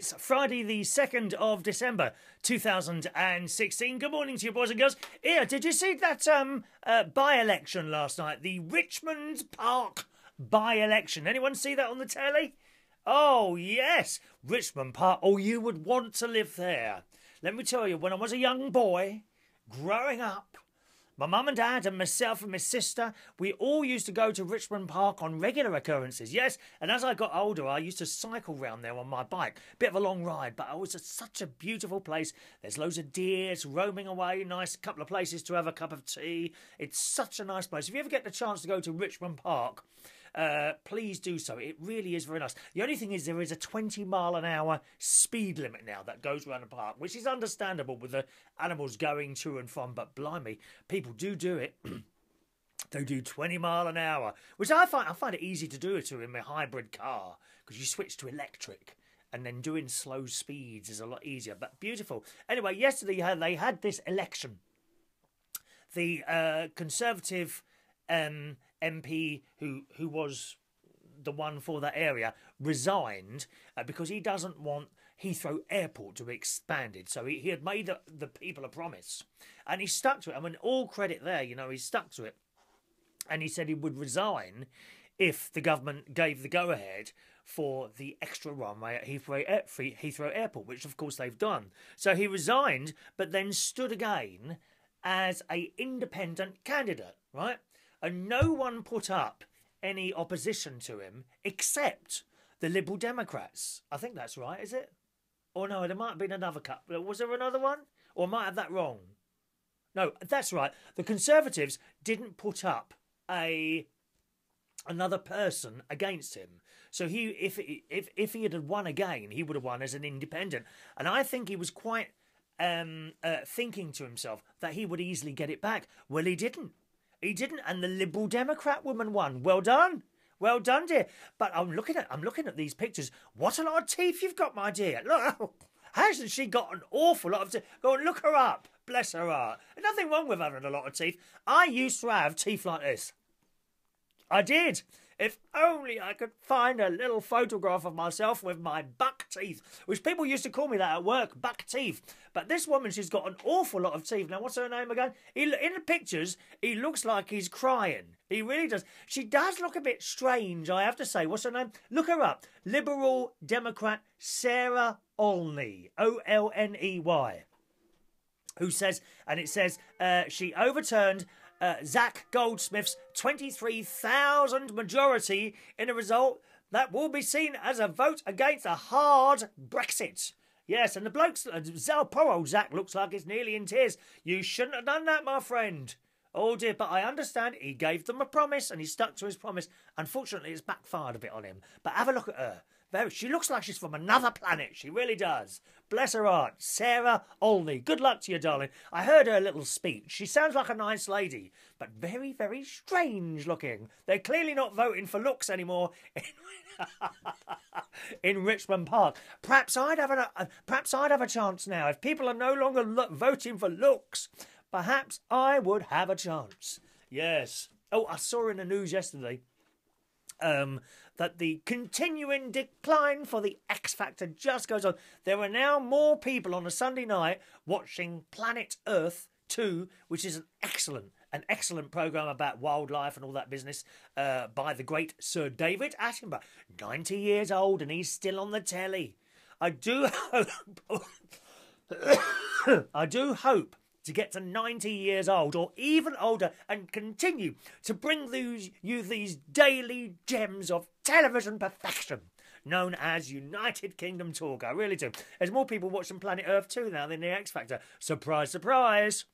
It's Friday, the 2nd of December, 2016. Good morning to you, boys and girls. Here, did you see that um, uh, by election last night? The Richmond Park by election. Anyone see that on the telly? Oh, yes. Richmond Park. Oh, you would want to live there. Let me tell you, when I was a young boy, growing up, my mum and dad and myself and my sister, we all used to go to Richmond Park on regular occurrences. Yes, and as I got older, I used to cycle round there on my bike. Bit of a long ride, but it was such a beautiful place. There's loads of deers roaming away, nice couple of places to have a cup of tea. It's such a nice place. If you ever get the chance to go to Richmond Park, uh, please do so. It really is very nice. The only thing is, there is a 20 mile an hour speed limit now that goes around the park, which is understandable with the animals going to and from, but blimey, people do do it. they do 20 mile an hour, which I find I find it easy to do it to in my hybrid car because you switch to electric and then doing slow speeds is a lot easier. But beautiful. Anyway, yesterday they had this election. The uh, Conservative um, MP who who was the one for that area resigned uh, because he doesn't want Heathrow Airport to be expanded. So he, he had made the, the people a promise and he stuck to it. I mean, all credit there, you know, he stuck to it. And he said he would resign if the government gave the go ahead for the extra runway at Heathrow, Air, Heathrow Airport, which of course they've done. So he resigned, but then stood again as a independent candidate, right? And no one put up any opposition to him except the Liberal Democrats. I think that's right, is it? Or no, there might have been another cut. Was there another one? Or I might have that wrong. No, that's right. The Conservatives didn't put up a another person against him. So he, if if if he had won again, he would have won as an independent. And I think he was quite um, uh, thinking to himself that he would easily get it back. Well, he didn't. He didn't, and the Liberal Democrat woman won. Well done. Well done, dear. But I'm looking at I'm looking at these pictures. What a lot of teeth you've got, my dear. Look, hasn't she got an awful lot of teeth? Go and look her up. Bless her heart. Nothing wrong with having a lot of teeth. I used to have teeth like this. I did. If only I could find a little photograph of myself with my buck teeth, which people used to call me that at work, buck teeth. But this woman, she's got an awful lot of teeth. Now, what's her name again? He, in the pictures, he looks like he's crying. He really does. She does look a bit strange, I have to say. What's her name? Look her up. Liberal Democrat Sarah Olney. O L N E Y. Who says, and it says, uh, she overturned uh, Zac Goldsmith's 23,000 majority in a result that will be seen as a vote against a hard Brexit. Yes, and the bloke's uh, poor old Zac looks like he's nearly in tears. You shouldn't have done that, my friend. Oh dear, but I understand he gave them a promise and he stuck to his promise. Unfortunately, it's backfired a bit on him. But have a look at her. Very, she looks like she's from another planet. She really does. Bless her heart. Sarah Olney. Good luck to you, darling. I heard her little speech. She sounds like a nice lady, but very, very strange looking. They're clearly not voting for looks anymore in, in Richmond Park. Perhaps I'd have a, uh, perhaps I'd have a chance now. If people are no longer lo- voting for looks, perhaps I would have a chance. Yes. Oh, I saw in the news yesterday um, that the continuing decline for the X Factor just goes on. There are now more people on a Sunday night watching Planet Earth 2, which is an excellent, an excellent program about wildlife and all that business uh, by the great Sir David Attenborough. 90 years old and he's still on the telly. I do hope. I do hope to get to 90 years old or even older and continue to bring these, you these daily gems of television perfection known as United Kingdom Talk. I really do. There's more people watching Planet Earth 2 now than The X Factor. Surprise, surprise.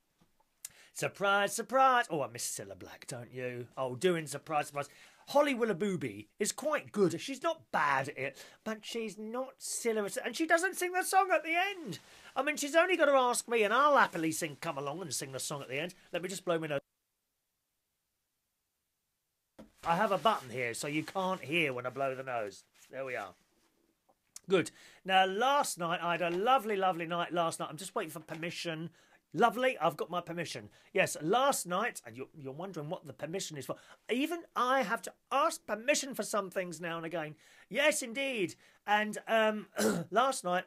Surprise, surprise. Oh, I miss Cilla Black, don't you? Oh, doing surprise, surprise. Holly Willoughby is quite good. She's not bad at it, but she's not silly. And she doesn't sing the song at the end. I mean, she's only got to ask me, and I'll happily sing, come along and sing the song at the end. Let me just blow my nose. I have a button here, so you can't hear when I blow the nose. There we are. Good. Now, last night, I had a lovely, lovely night last night. I'm just waiting for permission Lovely, I've got my permission. Yes, last night, and you're, you're wondering what the permission is for. Even I have to ask permission for some things now and again. Yes, indeed. And um, last night,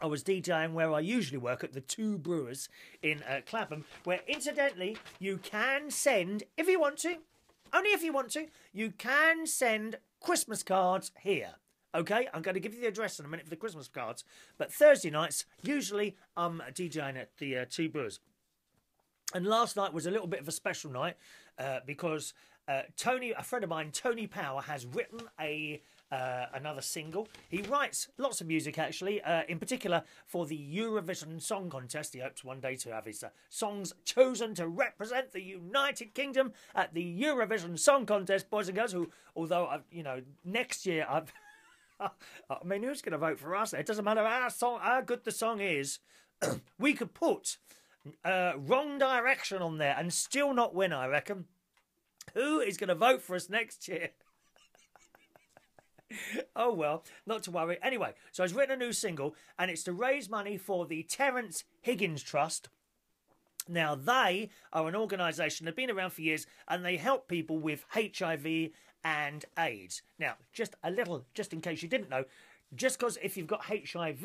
I was DJing where I usually work at the Two Brewers in uh, Clapham, where incidentally you can send, if you want to, only if you want to, you can send Christmas cards here. Okay, I'm going to give you the address in a minute for the Christmas cards. But Thursday nights, usually I'm DJing at the uh, Two Brewers. And last night was a little bit of a special night uh, because uh, Tony, a friend of mine, Tony Power, has written a uh, another single. He writes lots of music, actually, uh, in particular for the Eurovision Song Contest. He hopes one day to have his uh, songs chosen to represent the United Kingdom at the Eurovision Song Contest, boys and girls. Who, although I've, you know, next year I've. I mean, who's going to vote for us? It doesn't matter how song, how good the song is. we could put uh, wrong direction on there and still not win. I reckon. Who is going to vote for us next year? oh well, not to worry. Anyway, so I've written a new single, and it's to raise money for the Terrence Higgins Trust. Now, they are an organisation, they've been around for years, and they help people with HIV and AIDS. Now, just a little, just in case you didn't know, just because if you've got HIV,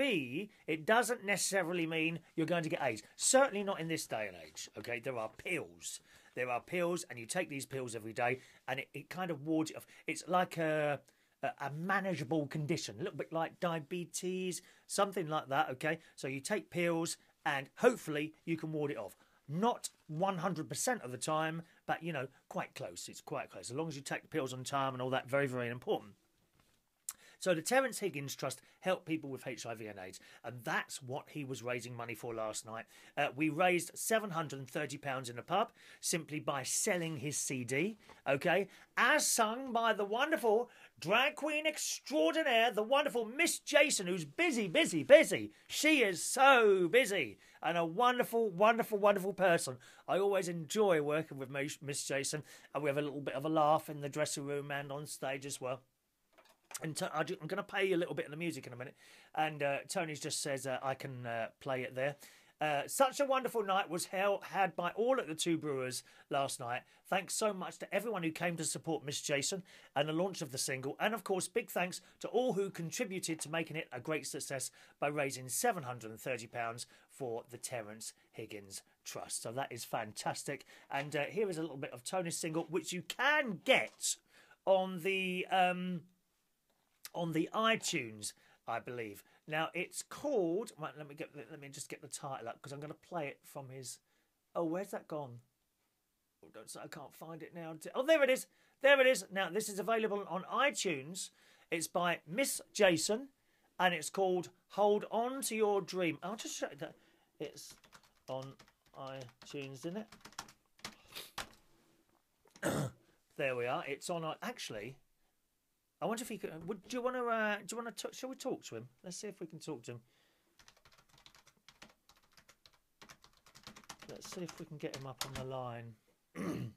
it doesn't necessarily mean you're going to get AIDS. Certainly not in this day and age. Okay, there are pills. There are pills, and you take these pills every day, and it, it kind of wards it off. It's like a a manageable condition, a little bit like diabetes, something like that. Okay, so you take pills and hopefully you can ward it off. Not 100% of the time, but you know, quite close. It's quite close. As long as you take the pills on time and all that, very, very important. So the Terrence Higgins Trust help people with HIV and AIDS, and that's what he was raising money for last night. Uh, we raised £730 in a pub simply by selling his CD, okay, as sung by the wonderful drag queen extraordinaire, the wonderful Miss Jason, who's busy, busy, busy. She is so busy and a wonderful, wonderful, wonderful person. I always enjoy working with Miss Jason, and we have a little bit of a laugh in the dressing room and on stage as well. And i I'm going to play you a little bit of the music in a minute. And uh, Tony just says uh, I can uh, play it there. Uh, such a wonderful night was held, had by all at the Two Brewers last night. Thanks so much to everyone who came to support Miss Jason and the launch of the single. And of course, big thanks to all who contributed to making it a great success by raising £730 for the Terrence Higgins Trust. So that is fantastic. And uh, here is a little bit of Tony's single, which you can get on the. Um, on the iTunes, I believe. Now it's called. Right, let me get. Let me just get the title up because I'm going to play it from his. Oh, where's that gone? Oh, don't say I can't find it now. Oh, there it is. There it is. Now this is available on iTunes. It's by Miss Jason, and it's called "Hold On to Your Dream." I'll just show that it's on iTunes, isn't it? there we are. It's on. Uh, actually, I wonder if he could. Would, do you want to? Uh, do you want to? Shall we talk to him? Let's see if we can talk to him. Let's see if we can get him up on the line.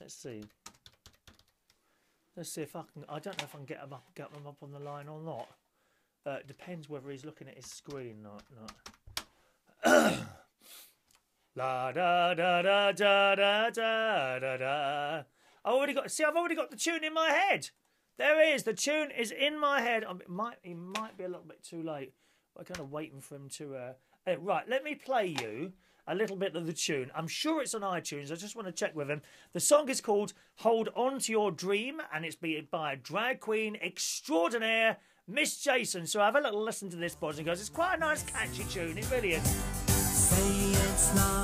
Let's see. Let's see if I can. I don't know if I can get him up, get him up on the line or not. Uh, it depends whether he's looking at his screen or not. La da da da da da da da da. I already got. See, I've already got the tune in my head. There it is. The tune is in my head. It might. It might be a little bit too late. I'm kind of waiting for him to. Uh... Hey, right. Let me play you a little bit of the tune. I'm sure it's on iTunes. I just want to check with him. The song is called "Hold On to Your Dream" and it's by drag queen extraordinaire, Miss Jason. So have a little listen to this, boys and girls. It's quite a nice, catchy tune. It really is say it's not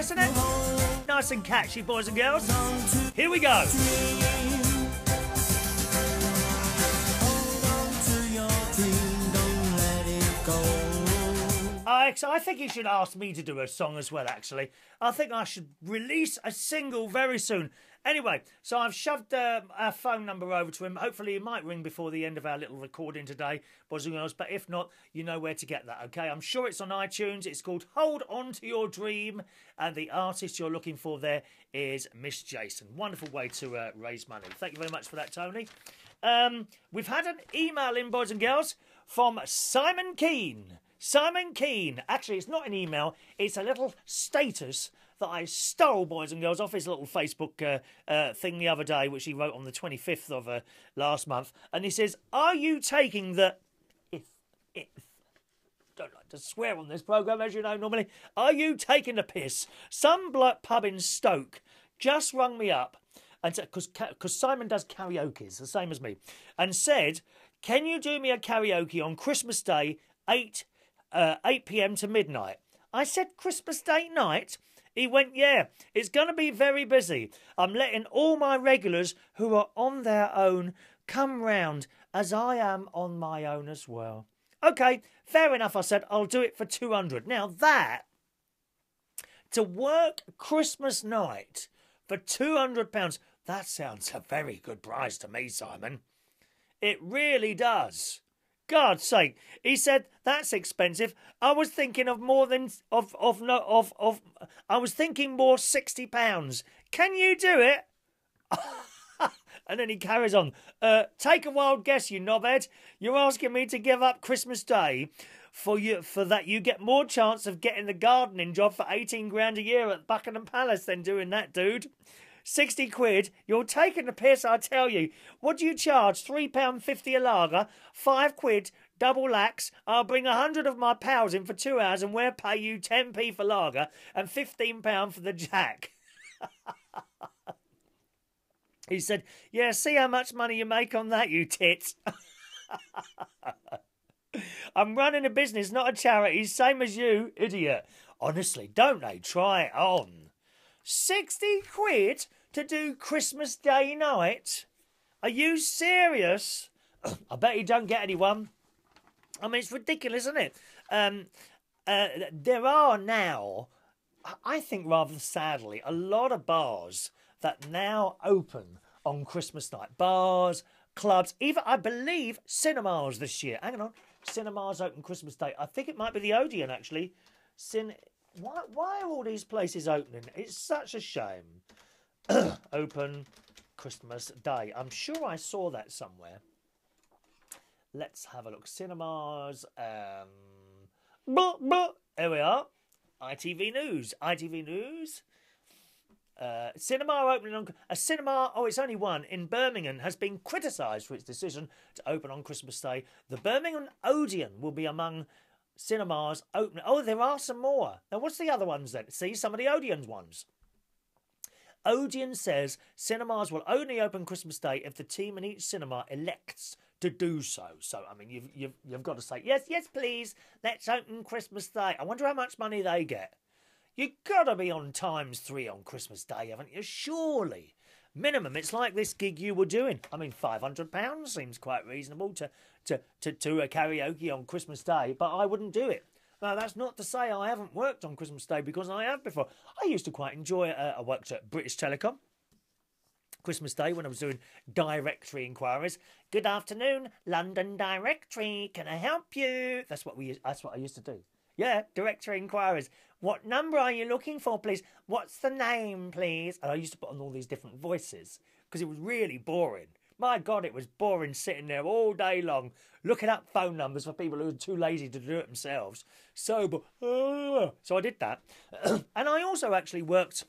nice, isn't it? Nice and catchy, boys and girls. Here we go. I think he should ask me to do a song as well, actually. I think I should release a single very soon. Anyway, so I've shoved uh, our phone number over to him. Hopefully, he might ring before the end of our little recording today, boys and girls. But if not, you know where to get that, okay? I'm sure it's on iTunes. It's called Hold On to Your Dream. And the artist you're looking for there is Miss Jason. Wonderful way to uh, raise money. Thank you very much for that, Tony. Um, we've had an email in, boys and girls, from Simon Keane. Simon Keane. Actually, it's not an email, it's a little status that I stole, boys and girls, off his little Facebook uh, uh, thing the other day, which he wrote on the 25th of uh, last month. And he says, Are you taking the. If. If. Don't like to swear on this programme, as you know, normally. Are you taking the piss? Some bloke pub in Stoke just rung me up and because because Simon does karaoke, the same as me, and said, "Can you do me a karaoke on Christmas Day, eight uh, eight p.m. to midnight?" I said, "Christmas Day night." He went, Yeah, it's going to be very busy. I'm letting all my regulars who are on their own come round as I am on my own as well. Okay, fair enough, I said. I'll do it for 200. Now, that, to work Christmas night for £200, that sounds a very good price to me, Simon. It really does. God's sake. He said, that's expensive. I was thinking of more than, of, of, no, of, of, I was thinking more £60. Can you do it? and then he carries on. Uh, take a wild guess, you knobhead. You're asking me to give up Christmas Day for you for that you get more chance of getting the gardening job for 18 grand a year at Buckingham Palace than doing that, dude. 60 quid. You're taking the piss, I tell you. What do you charge? £3.50 a lager, 5 quid, double lax. I'll bring a hundred of my pals in for two hours and we'll pay you 10p for lager and £15 for the jack. he said, Yeah, see how much money you make on that, you tits. I'm running a business, not a charity, same as you, idiot. Honestly, don't they try it on? 60 quid to do Christmas Day night? Are you serious? I bet you don't get anyone. I mean, it's ridiculous, isn't it? Um, uh, there are now, I think rather sadly, a lot of bars that now open on Christmas night. Bars, clubs, even, I believe, cinemas this year. Hang on. Cinemas open Christmas Day. I think it might be the Odeon, actually. Cin- why, why are all these places opening? It's such a shame. Open Christmas Day. I'm sure I saw that somewhere. Let's have a look. Cinemas. Um, blah, blah. Here we are. ITV News. ITV News. Uh, cinema opening on a cinema. Oh, it's only one in Birmingham has been criticised for its decision to open on Christmas Day. The Birmingham Odeon will be among cinemas open. Oh, there are some more. Now, what's the other ones then? See, some of the Odeon's ones. Odeon says cinemas will only open Christmas Day if the team in each cinema elects to do so. So, I mean, you've, you've, you've got to say, yes, yes, please, let's open Christmas Day. I wonder how much money they get. You've got to be on times three on Christmas Day, haven't you? Surely. Minimum. It's like this gig you were doing. I mean, £500 seems quite reasonable to to, to, to a karaoke on Christmas Day, but I wouldn't do it. Now, that's not to say I haven't worked on Christmas Day because I have before. I used to quite enjoy it. Uh, I worked at British Telecom. Christmas Day when I was doing directory inquiries. Good afternoon, London Directory. Can I help you? That's what we. That's what I used to do. Yeah, directory inquiries. What number are you looking for, please? What's the name, please? And I used to put on all these different voices because it was really boring. My God, it was boring sitting there all day long looking up phone numbers for people who are too lazy to do it themselves. So, uh, so I did that, and I also actually worked.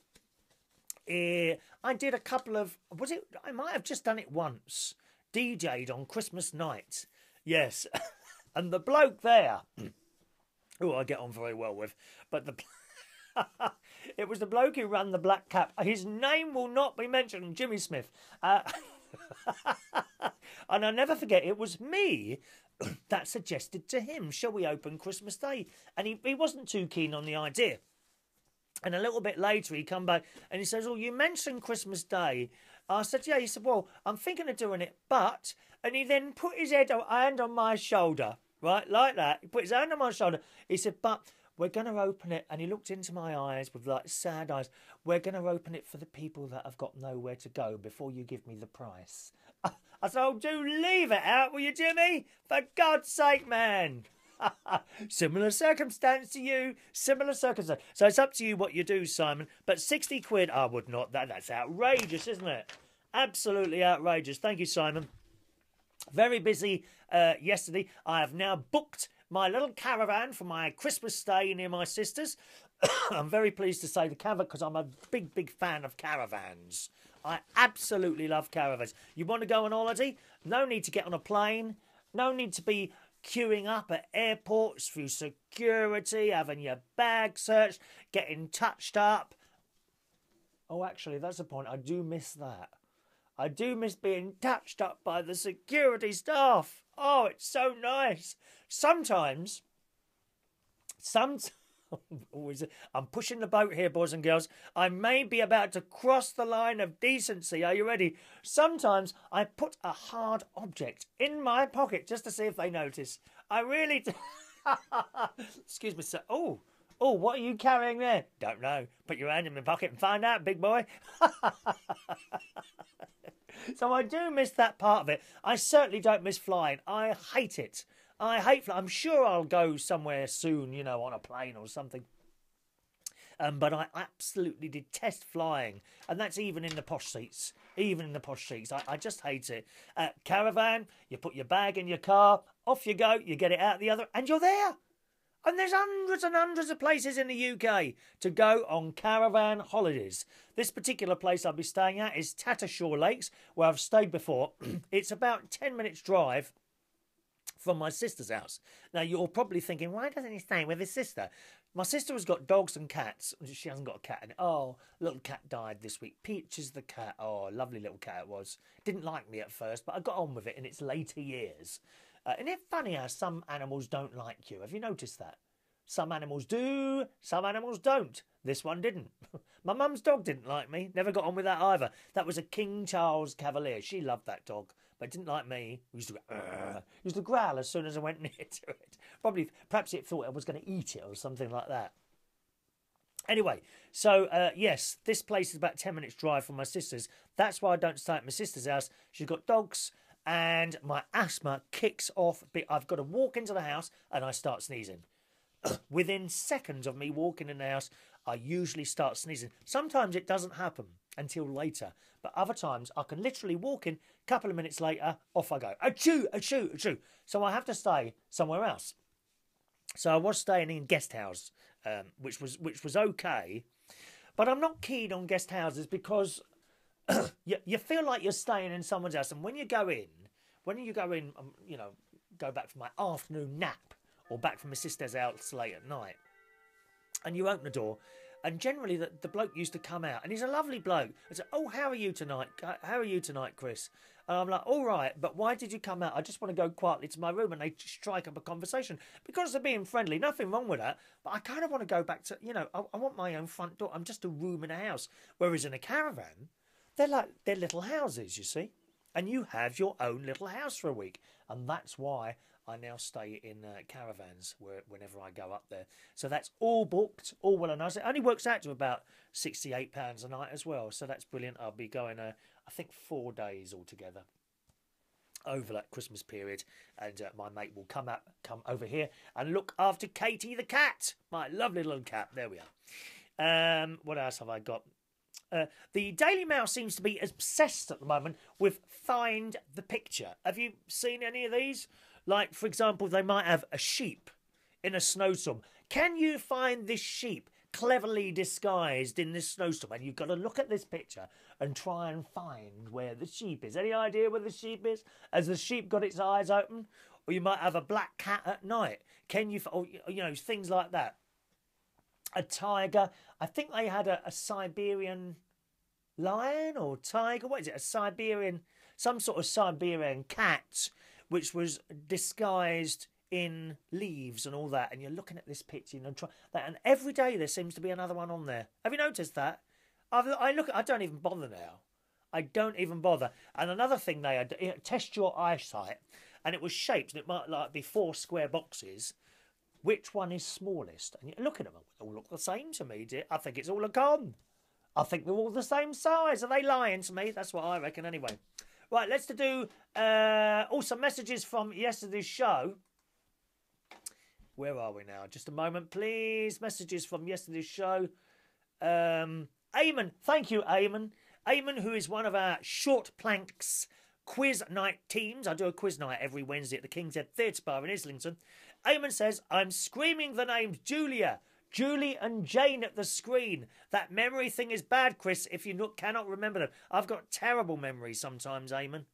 Uh, I did a couple of. Was it? I might have just done it once. DJ'd on Christmas night. Yes, and the bloke there, who I get on very well with, but the. it was the bloke who ran the Black Cap. His name will not be mentioned, Jimmy Smith. Uh, and I'll never forget, it was me that suggested to him, shall we open Christmas Day? And he, he wasn't too keen on the idea. And a little bit later, he come back and he says, "Oh, you mentioned Christmas Day." I said, "Yeah." He said, "Well, I'm thinking of doing it, but..." And he then put his head uh, hand on my shoulder, right, like that. He put his hand on my shoulder. He said, "But we're going to open it. And he looked into my eyes with like sad eyes. We're going to open it for the people that have got nowhere to go before you give me the price. I said, oh, do leave it out, will you, Jimmy? For God's sake, man. similar circumstance to you, similar circumstance. So it's up to you what you do, Simon. But 60 quid, I would not. That, that's outrageous, isn't it? Absolutely outrageous. Thank you, Simon. Very busy uh, yesterday. I have now booked my little caravan for my Christmas stay near my sister's. I'm very pleased to say the caravan because I'm a big, big fan of caravans. I absolutely love caravans. You want to go on holiday? No need to get on a plane. No need to be queuing up at airports through security, having your bag searched, getting touched up. Oh, actually, that's the point. I do miss that. I do miss being touched up by the security staff. Oh, it's so nice. Sometimes, sometimes. I'm pushing the boat here, boys and girls. I may be about to cross the line of decency. Are you ready? Sometimes I put a hard object in my pocket just to see if they notice. I really do. Excuse me, sir. Oh, oh, what are you carrying there? Don't know. Put your hand in my pocket and find out, big boy. so I do miss that part of it. I certainly don't miss flying. I hate it. I hate. I'm sure I'll go somewhere soon, you know, on a plane or something. Um, but I absolutely detest flying, and that's even in the posh seats. Even in the posh seats, I, I just hate it. Uh, caravan, you put your bag in your car, off you go, you get it out the other, and you're there. And there's hundreds and hundreds of places in the UK to go on caravan holidays. This particular place I'll be staying at is Tattershall Lakes, where I've stayed before. it's about 10 minutes' drive from my sister's house. Now, you're probably thinking, why doesn't he stay with his sister? My sister has got dogs and cats. She hasn't got a cat. And oh, little cat died this week. Peach is the cat. Oh, lovely little cat it was. Didn't like me at first, but I got on with it in its later years. Uh, isn't it funny how some animals don't like you? Have you noticed that? Some animals do, some animals don't. This one didn't. My mum's dog didn't like me. Never got on with that either. That was a King Charles Cavalier. She loved that dog but didn't like me. Used to used to growl as soon as I went near to it. Probably, perhaps it thought I was going to eat it or something like that. Anyway, so uh, yes, this place is about 10 minutes' drive from my sister's. That's why I don't stay at my sister's house. She's got dogs, and my asthma kicks off. I've got to walk into the house and I start sneezing. Within seconds of me walking in the house, I usually start sneezing. Sometimes it doesn't happen until later, but other times I can literally walk in, a couple of minutes later, off I go. Achoo, achoo, achoo. So I have to stay somewhere else. So I was staying in guest house, um, which was which was okay, but I'm not keen on guest houses because you you feel like you're staying in someone's house, and when you go in, when you go in, um, you know, go back for my afternoon nap or back from my sister's house late at night, and you open the door, and generally, the, the bloke used to come out, and he's a lovely bloke. I said, "Oh, how are you tonight? How are you tonight, Chris?" And I'm like, "All right, but why did you come out? I just want to go quietly to my room." And they strike up a conversation because they're being friendly. Nothing wrong with that, but I kind of want to go back to, you know, I, I want my own front door. I'm just a room in a house. Whereas in a caravan, they're like they're little houses, you see, and you have your own little house for a week, and that's why I now stay in uh, caravans where, whenever I go up there. So that's all booked, all well and nice. It only works out to about £68 a night as well. So that's brilliant. I'll be going, uh, I think, four days altogether over that Christmas period, and uh, my mate will come up, come over here and look after Katie the cat, my lovely little cat. There we are. Um, what else have I got? Uh, the Daily Mail seems to be obsessed at the moment with find the picture. Have you seen any of these? Like, for example, they might have a sheep in a snowstorm. Can you find this sheep cleverly disguised in this snowstorm? And you've got to look at this picture and try and find where the sheep is. Any idea where the sheep is? Has the sheep got its eyes open? Or you might have a black cat at night. Can you, or, you know, things like that. A tiger. I think they had a, a Siberian lion or tiger. What is it? A Siberian, some sort of Siberian cat which was disguised in leaves and all that. And you're looking at this picture and try that, and every day there seems to be another one on there. Have you noticed that? I've, I look. I don't even bother now. I don't even bother. And another thing they had, test your eyesight, and it was shaped. And it might like be four square boxes which one is smallest? And you look at them, they all look the same to me, dear. I think it's all a con. I think they're all the same size. Are they lying to me? That's what I reckon anyway. Right, let's do uh, some messages from yesterday's show. Where are we now? Just a moment, please. Messages from yesterday's show. Um, Eamon, thank you, Eamon. Eamon, who is one of our short planks quiz night teams. I do a quiz night every Wednesday at the King's Head Theatre Bar in Islington. Eamon says, I'm screaming the names Julia, Julie, and Jane at the screen. That memory thing is bad, Chris, if you not, cannot remember them. I've got terrible memory sometimes, Eamon.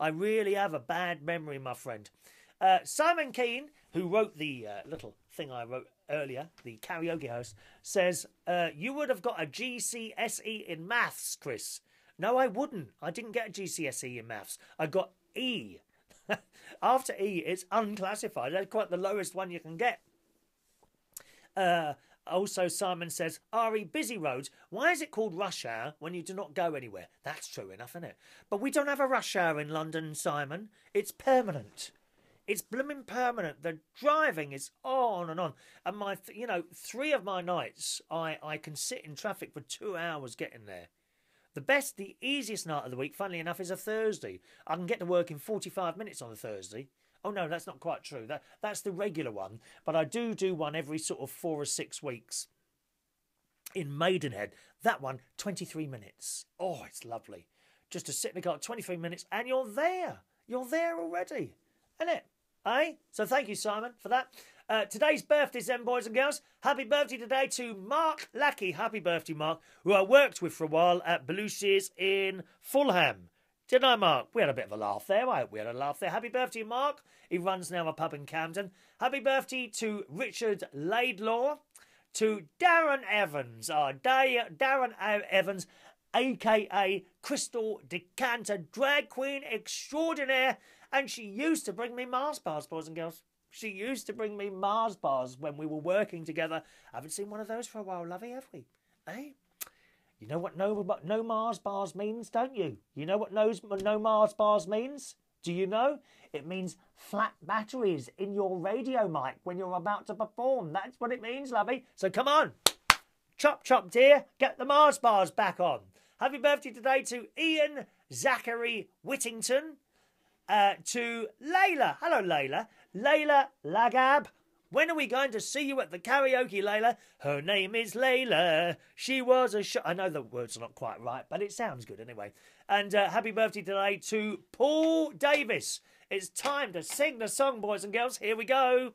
I really have a bad memory, my friend. Uh, Simon Keane, who wrote the uh, little thing I wrote earlier, the karaoke host, says, uh, You would have got a GCSE in maths, Chris. No, I wouldn't. I didn't get a GCSE in maths. I got E. After E, it's unclassified. That's quite the lowest one you can get. Uh, also, Simon says, Ari, busy roads. Why is it called rush hour when you do not go anywhere? That's true enough, isn't it? But we don't have a rush hour in London, Simon. It's permanent. It's blooming permanent. The driving is on and on. And my, you know, three of my nights, I, I can sit in traffic for two hours getting there. The best, the easiest night of the week, funnily enough, is a Thursday. I can get to work in 45 minutes on a Thursday. Oh no, that's not quite true. That that's the regular one, but I do do one every sort of four or six weeks. In Maidenhead, that one 23 minutes. Oh, it's lovely. Just to sit in the car 23 minutes and you're there. You're there already. Isn't it? Eh? So thank you, Simon, for that. Uh, today's birthdays, then, boys and girls. Happy birthday today to Mark Lackie. Happy birthday, Mark, who I worked with for a while at Belushi's in Fulham. Didn't I, Mark? We had a bit of a laugh there. I hope we had a laugh there. Happy birthday, Mark. He runs now a pub in Camden. Happy birthday to Richard Laidlaw, to Darren Evans. Oh, Darren Evans, aka Crystal Dcanter, drag queen extraordinaire and she used to bring me Mars bars, boys and girls. She used to bring me Mars bars when we were working together. I Haven't seen one of those for a while, lovey, have we? Eh? You know what no, no Mars bars means, don't you? You know what no, no Mars bars means? Do you know? It means flat batteries in your radio mic when you're about to perform. That's what it means, lovey. So come on. Chop, chop, dear. Get the Mars bars back on. Happy birthday today to Ian Zachary Whittingham uh, to Layla. Hello, Layla. Layla Lagab. When are we going to see you at the karaoke, Layla? Her name is Layla. She was a sh- I know the words are not quite right, but it sounds good anyway. And uh, happy birthday today to Paul Davies. It's time to sing the song, boys and girls. Here we go.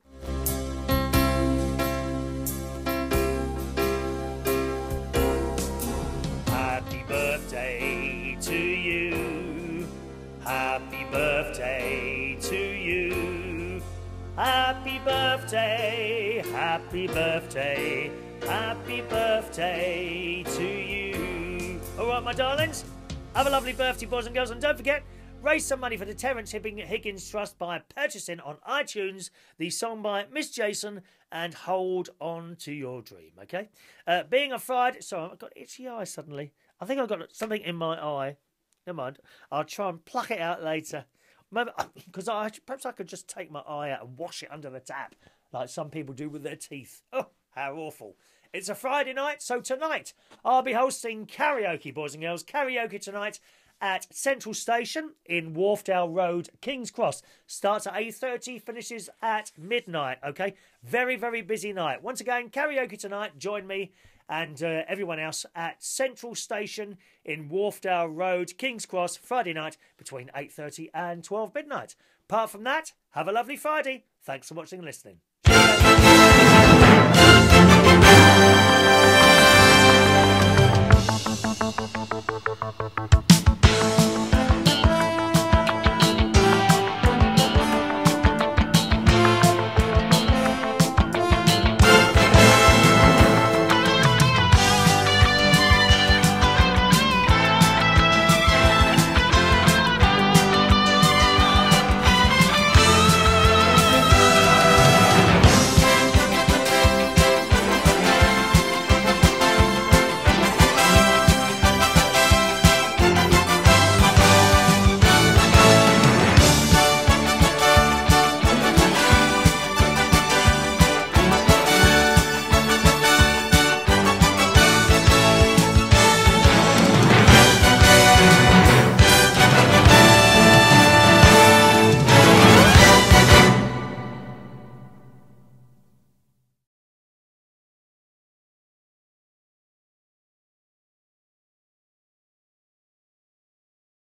Happy birthday, happy birthday to you. All right, my darlings, have a lovely birthday, boys and girls, and don't forget, raise some money for the Terrence Higgins Trust by purchasing on iTunes the song by Miss Jason and Hold On to Your Dream, okay? Uh, being a Friday, sorry, I've got itchy eyes suddenly. I think I've got something in my eye. Never mind. I'll try and pluck it out later. Maybe because I perhaps I could just take my eye out and wash it under the tap, like some people do with their teeth. Oh, how awful! It's a Friday night, so tonight I'll be hosting karaoke, boys and girls. Karaoke tonight at Central Station in Wharfdale Road, King's Cross. Starts at 8.30, finishes at midnight, okay? Very, very busy night. Once again, karaoke tonight. Join me and uh, everyone else at Central Station in Wharfdale Road, King's Cross, Friday night between 8.30 and 12 midnight. Apart from that, have a lovely Friday. Thanks for watching and listening.